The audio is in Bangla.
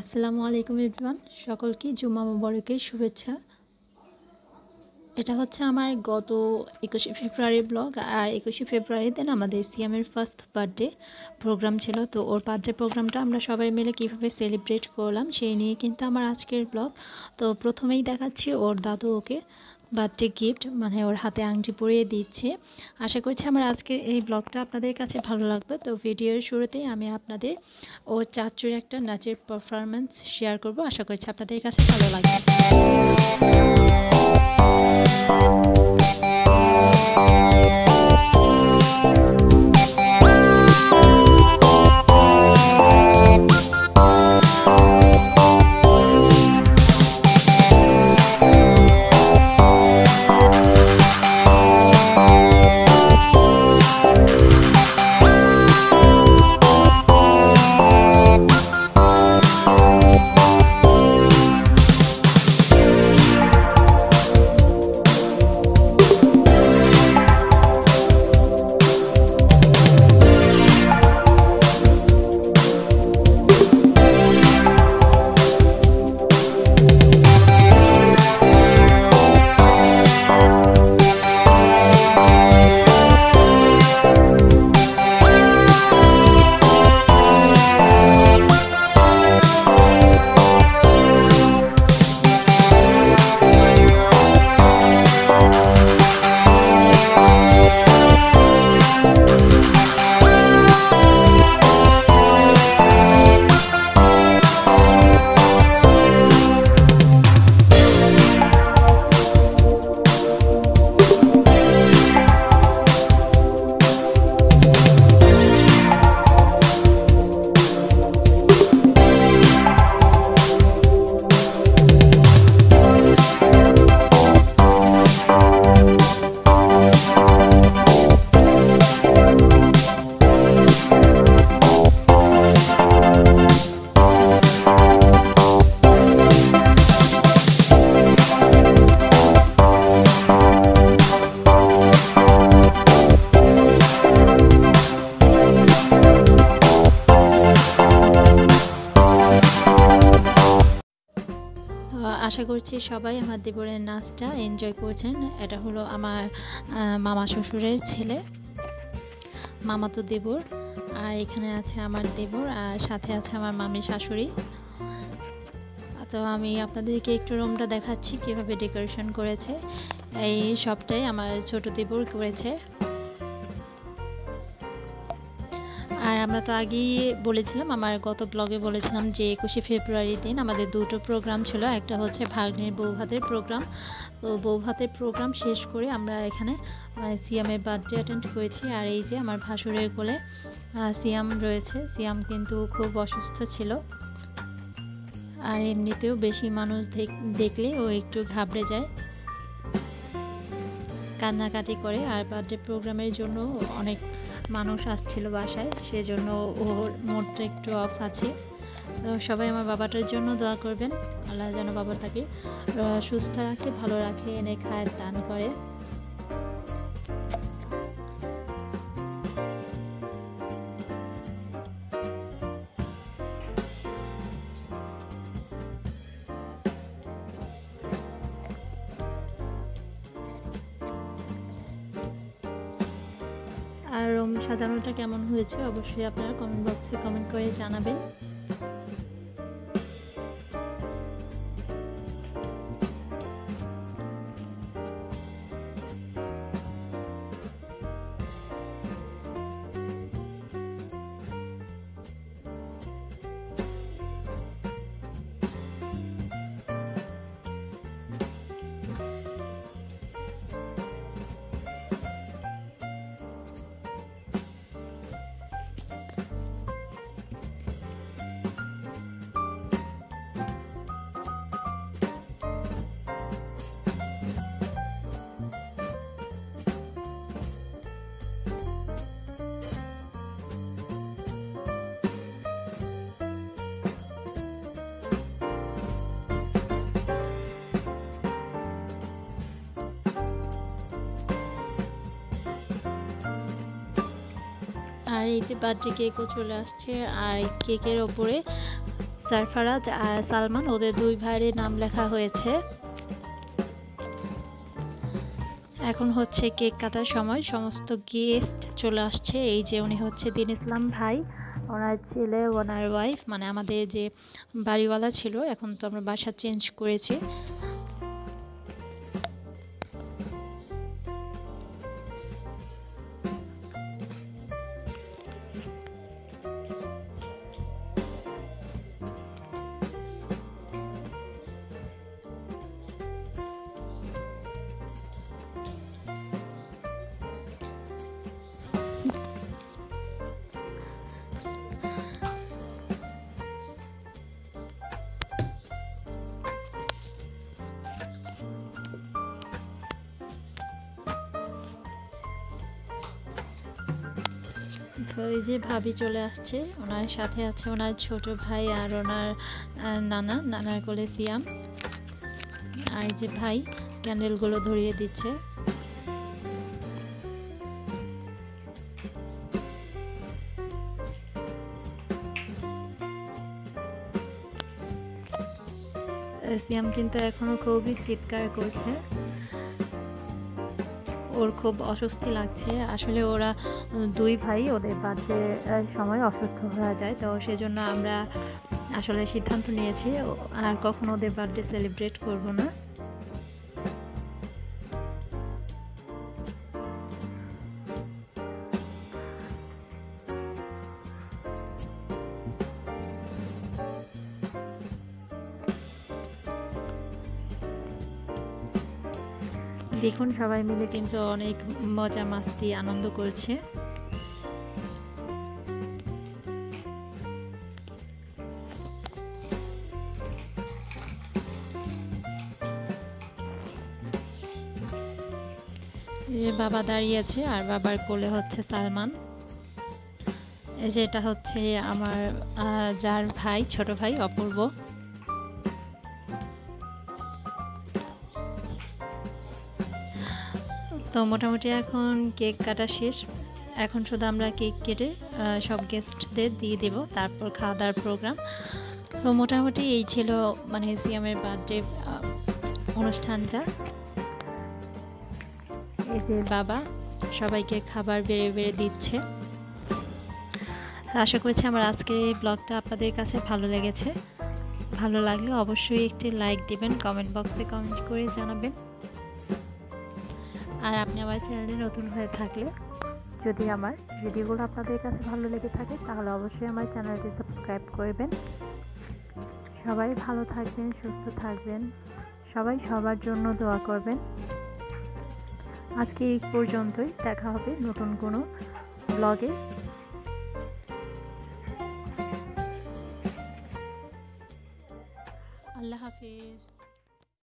আসসালামু আলাইকুম এভরিওয়ান। সকলকে জুমা মুবারকের শুভেচ্ছা। এটা হচ্ছে আমার গত একুশে ফেব্রুয়ারি ব্লগ। আর একুশে ফেব্রুয়ারি দিন আমাদের সিএমের ফার্স্ট বার্থডে প্রোগ্রাম ছিল। তো ওর বার্থডে প্রোগ্রামটা আমরা সবাই মিলে কীভাবে সেলিব্রেট করলাম, সেই নিয়ে কিন্তু আমার আজকের ব্লগ। তো প্রথমেই দেখাচ্ছি ওর দাদু ওকে। বার্থডে গিফট মানে ওর হাতে আংটি পরিয়ে দিচ্ছে। আশা করছি আমার আজকের এই ব্লগটা আপনাদের কাছে ভালো লাগবে। তো ভিডিওর শুরুতেই আমি আপনাদের ও চাচুর একটা নাচের পারফরমেন্স শেয়ার করব। আশা করছি আপনাদের কাছে ভালো লাগবে। আশা করছি সবাই আমার দেবরের নাচটা এনজয় করছেন। এটা হলো আমার মামা শ্বশুরের ছেলে, মামাতো দেবর। আর এখানে আছে আমার দেবর আর সাথে আছে আমার মামি শাশুড়ি। তো আমি আপনাদেরকে একটু রুমটা দেখাচ্ছি কীভাবে ডেকোরেশন করেছে। এই সবটাই আমার ছোট দেবর করেছে। আর আমরা তো আগেই বলেছিলাম, আমার গত ব্লগে বলেছিলাম যে একুশে ফেব্রুয়ারি দিন আমাদের দুটো প্রোগ্রাম ছিল, একটা হচ্ছে ভাগ্নের বৌভাতের প্রোগ্রাম তো বৌভাতের প্রোগ্রাম শেষ করে আমরা এখানে সিয়ামের বার্থডে অ্যাটেন্ড করেছি। আর এই যে আমার ভাসুরের কোলে সিয়াম রয়েছে। সিয়াম কিন্তু খুব অসুস্থ ছিল। আর এমনিতেও বেশি মানুষ দেখলে ও একটু ঘাবড়ে যায়। কান্নাকাটি করে। আর বার্থডে প্রোগ্রামের জন্য অনেক মানুষ আসছিল বাসায়, সেজন্য ওর মোডটা একটু অফ আছে। তো সবাই আমার বাবাটার জন্য দোয়া করবেন। আল্লাহ যেন বাবা তাকে সুস্থ রাখে, ভালো রাখে, এনে খায়, দান করে। আর সাজানোটা কেমন হয়েছে অবশ্যই আপনারা কমেন্ট বক্সে কমেন্ট করে জানাবেন। এই যে বার্থডে কেকও চলে আসছে আর কেকের ওপরে সারফারাজ আর সালমান, ওদের দুই ভাইয়ের নাম লেখা হয়েছে। এখন হচ্ছে কেক কাটার সময়, সমস্ত গেস্ট চলে আসছে। এই যে উনি হচ্ছে দিন ইসলাম ভাই, ওনার ছেলে, ওনার ওয়াইফ মানে আমাদের যে বাড়িওয়ালা ছিল, এখন তো আমরা বাসা চেঞ্জ করেছি। তো এই যে ভাবি চলে আসছে। ওনার সাথে আছে ওনার ছোট ভাই আর ওনার নানা, নানার কোলে সিয়াম। আর যে ভাই ক্যান্ডেলগুলো ধরিয়ে দিচ্ছে। সিয়াম কিন্তু এখনও খুবই চিৎকার করছে। ওর খুব অস্বস্তি লাগছে। আসলে ওরা দুই ভাই ওদের বার্থডে সময় অসুস্থ হয়ে যায়। তো সেজন্য আমরা আসলে সিদ্ধান্ত নিয়েছি আর কখনো ওদের বার্থডে সেলিব্রেট করব না। দেখুন, সবাই মিলে কিন্তু অনেক মজা, মাস্তি, আনন্দ করছে। যে বাবা দাঁড়িয়ে আছে, আর বাবার কোলে হচ্ছে সালমান। এই যে এটা হচ্ছে আমার যার ভাই, ছোট ভাই, অপূর্ব। তো মোটামুটি এখন কেক কাটা শেষ। এখন শুধু আমরা কেক কেটে সব গেস্টদের দিয়ে দেব। তারপর খাওয়া দাওয়ার প্রোগ্রাম তো মোটামুটি এই ছিল মানে সিয়ামের বার্থডে অনুষ্ঠানটা। এই যে বাবা সবাইকে খাবার বেড়ে বেড়ে দিচ্ছে। আশা করছি আমার আজকের এই ব্লগটা আপনাদের কাছে ভালো লেগেছে। ভালো লাগলে অবশ্যই একটি লাইক দিবেন কমেন্ট বক্সে কমেন্ট করে জানাবেন। আর আপনি আমার চ্যানেলে নতুন হয়ে থাকলে যদি আমার ভিডিওগুলো আপনাদের কাছে ভালো লেগে থাকে, তাহলে অবশ্যই আমার চ্যানেলটি সাবস্ক্রাইব করবেন। সবাই ভালো থাকবেন, সুস্থ থাকবেন। সবাই সবার জন্য দোয়া করবেন। আজকে এই পর্যন্তই। দেখা হবে নতুন কোনো ব্লগে। আল্লাহ হাফিজ।